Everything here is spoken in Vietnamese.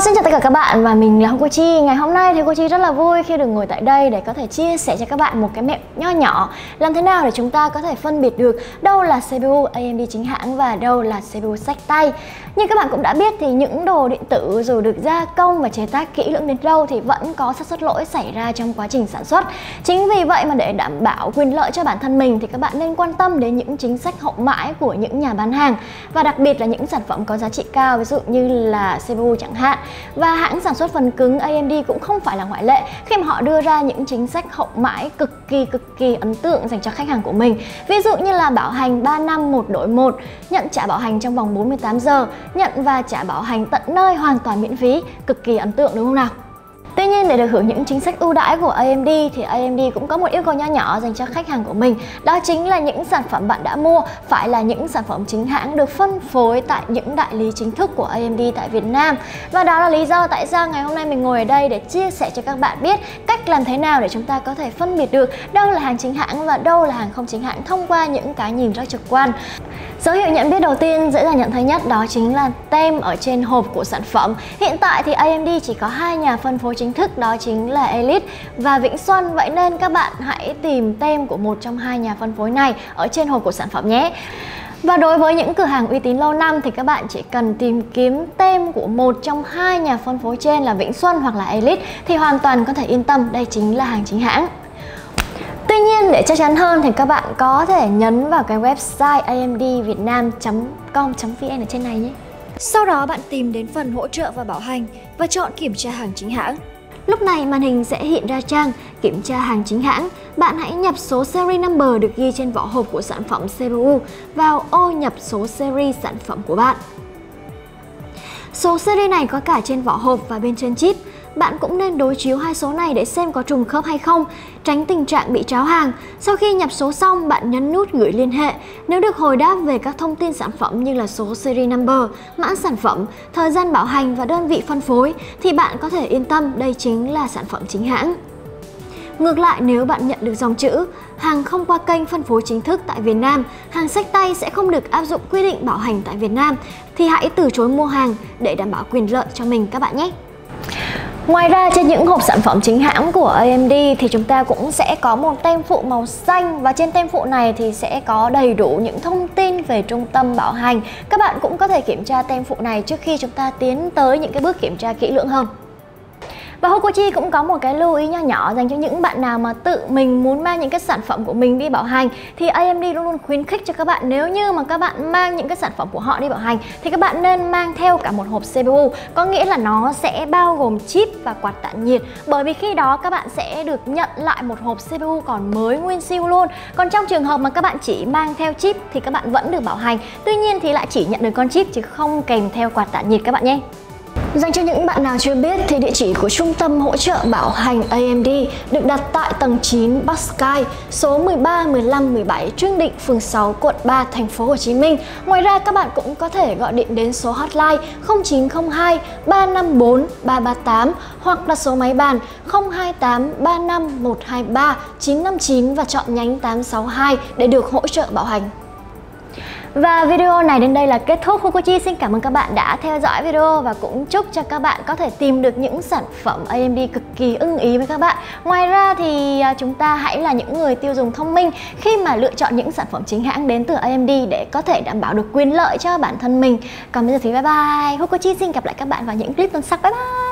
Vâng, xin chào tất cả các bạn. Và mình là Hồng Cô Chi. Ngày hôm nay thì cô Chi rất là vui khi được ngồi tại đây để có thể chia sẻ cho các bạn một cái mẹo nho nhỏ. Làm thế nào để chúng ta có thể phân biệt được đâu là CPU AMD chính hãng và đâu là CPU sách tay? Như các bạn cũng đã biết thì những đồ điện tử dù được gia công và chế tác kỹ lưỡng đến đâu thì vẫn có xác suất lỗi xảy ra trong quá trình sản xuất. Chính vì vậy mà để đảm bảo quyền lợi cho bản thân mình thì các bạn nên quan tâm đến những chính sách hậu mãi của những nhà bán hàng Và đặc biệt là những sản phẩm có giá trị cao, ví dụ như là CPU chẳng hạn và hãng sản xuất phần cứng AMD cũng không phải là ngoại lệ khi mà họ đưa ra những chính sách hậu mãi cực kỳ cực kỳ ấn tượng dành cho khách hàng của mình. Ví dụ như là bảo hành 3 năm một đổi một, nhận trả bảo hành trong vòng 48 giờ, nhận và trả bảo hành tận nơi hoàn toàn miễn phí, cực kỳ ấn tượng đúng không nào? Tuy nhiên, để được hưởng những chính sách ưu đãi của AMD thì AMD cũng có một yêu cầu nho nhỏ dành cho khách hàng của mình. Đó chính là những sản phẩm bạn đã mua phải là những sản phẩm chính hãng được phân phối tại những đại lý chính thức của AMD tại Việt Nam. Và đó là lý do tại sao ngày hôm nay mình ngồi ở đây để chia sẻ cho các bạn biết cách làm thế nào để chúng ta có thể phân biệt được đâu là hàng chính hãng và đâu là hàng không chính hãng thông qua những cái nhìn rất trực quan. Dấu hiệu nhận biết đầu tiên dễ dàng nhận thấy nhất đó chính là tem ở trên hộp của sản phẩm. Hiện tại thì AMD chỉ có hai nhà phân phối chính thức, đó chính là Elite và Vĩnh Xuân. Vậy nên các bạn hãy tìm tem của một trong hai nhà phân phối này ở trên hộp của sản phẩm nhé. Và đối với những cửa hàng uy tín lâu năm thì các bạn chỉ cần tìm kiếm tem của một trong hai nhà phân phối trên là Vĩnh Xuân hoặc là Elite thì hoàn toàn có thể yên tâm, đây chính là hàng chính hãng. Tuy nhiên, để chắc chắn hơn thì các bạn có thể nhấn vào cái website amdvietnam.com.vn ở trên này nhé. Sau đó bạn tìm đến phần hỗ trợ và bảo hành và chọn kiểm tra hàng chính hãng. Lúc này màn hình sẽ hiện ra trang kiểm tra hàng chính hãng. Bạn hãy nhập số series number được ghi trên vỏ hộp của sản phẩm CPU vào ô nhập số series sản phẩm của bạn. Số series này có cả trên vỏ hộp và bên trên chip. Bạn cũng nên đối chiếu hai số này để xem có trùng khớp hay không, tránh tình trạng bị tráo hàng. Sau khi nhập số xong, bạn nhấn nút gửi liên hệ. Nếu được hồi đáp về các thông tin sản phẩm như là số series number, mã sản phẩm, thời gian bảo hành và đơn vị phân phối thì bạn có thể yên tâm đây chính là sản phẩm chính hãng. Ngược lại nếu bạn nhận được dòng chữ hàng không qua kênh phân phối chính thức tại Việt Nam, hàng sách tay sẽ không được áp dụng quy định bảo hành tại Việt Nam thì hãy từ chối mua hàng để đảm bảo quyền lợi cho mình các bạn nhé. Ngoài ra, trên những hộp sản phẩm chính hãng của AMD thì chúng ta cũng sẽ có một tem phụ màu xanh và trên tem phụ này thì sẽ có đầy đủ những thông tin về trung tâm bảo hành. Các bạn cũng có thể kiểm tra tem phụ này trước khi chúng ta tiến tới những cái bước kiểm tra kỹ lưỡng hơn. Và Hokochi cũng có một cái lưu ý nho nhỏ dành cho những bạn nào mà tự mình muốn mang những cái sản phẩm của mình đi bảo hành. Thì AMD luôn luôn khuyến khích cho các bạn, nếu như mà các bạn mang những cái sản phẩm của họ đi bảo hành, thì các bạn nên mang theo cả một hộp CPU có nghĩa là nó sẽ bao gồm chip và quạt tản nhiệt. Bởi vì khi đó các bạn sẽ được nhận lại một hộp CPU còn mới, nguyên siêu luôn. Còn trong trường hợp mà các bạn chỉ mang theo chip thì các bạn vẫn được bảo hành. Tuy nhiên thì lại chỉ nhận được con chip chứ không kèm theo quạt tản nhiệt các bạn nhé. Dành cho những bạn nào chưa biết thì địa chỉ của Trung tâm hỗ trợ bảo hành AMD được đặt tại tầng 9 Bắc Sky, số 13, 15, 17 Trương Định, phường 6, quận 3, thành phố Hồ Chí Minh. Ngoài ra các bạn cũng có thể gọi điện đến số hotline 0902 354 338 hoặc là số máy bàn 028 35 123 959 và chọn nhánh 862 để được hỗ trợ bảo hành. Và video này đến đây là kết thúc Hukochi xin cảm ơn các bạn đã theo dõi video và cũng chúc cho các bạn có thể tìm được những sản phẩm AMD cực kỳ ưng ý với các bạn. Ngoài ra thì à, chúng ta hãy là những người tiêu dùng thông minh khi mà lựa chọn những sản phẩm chính hãng đến từ AMD để có thể đảm bảo được quyền lợi cho bản thân mình. Còn bây giờ thì bye bye. Hukochi xin gặp lại các bạn vào những clip tuần sau. Bye bye!